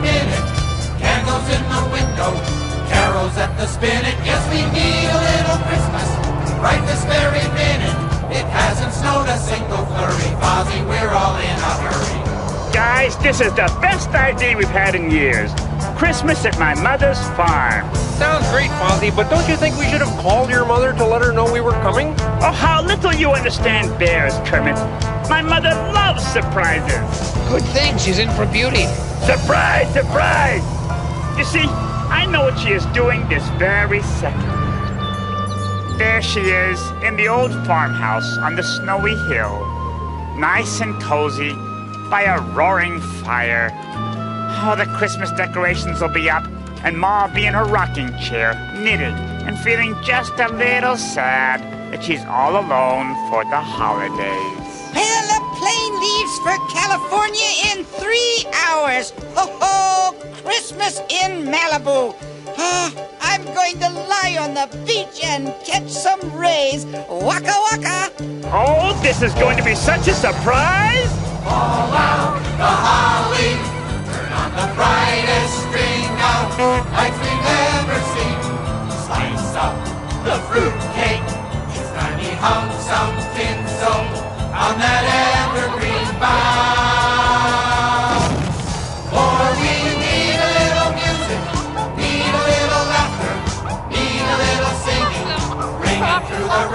did it. Candles in the window, carols at the spinet. Yes, we need a little Christmas right this very minute. It hasn't snowed a single flurry. Fozzie, we're all in a hurry. Guys, this is the best idea we've had in years. Christmas at my mother's farm. So great, but don't you think we should have called your mother to let her know we were coming? Oh, how little you understand bears, Kermit. My mother loves surprises. Good thing she's in for beauty. Surprise, surprise! You see, I know what she is doing this very second. There she is, in the old farmhouse on the snowy hill, nice and cozy by a roaring fire. Oh, the Christmas decorations will be up, and Ma will be in her rocking chair, knitting and feeling just a little sad that she's all alone for the holidays. Well, the plane leaves for California in three hours. Ho ho! Christmas in Malibu. Ah, I'm going to lie on the beach and catch some rays. Waka waka! Oh, this is going to be such a surprise! All out the holly, Hung something so on that evergreen bough. For we need a little music, need a little laughter, need a little singing, ringing through the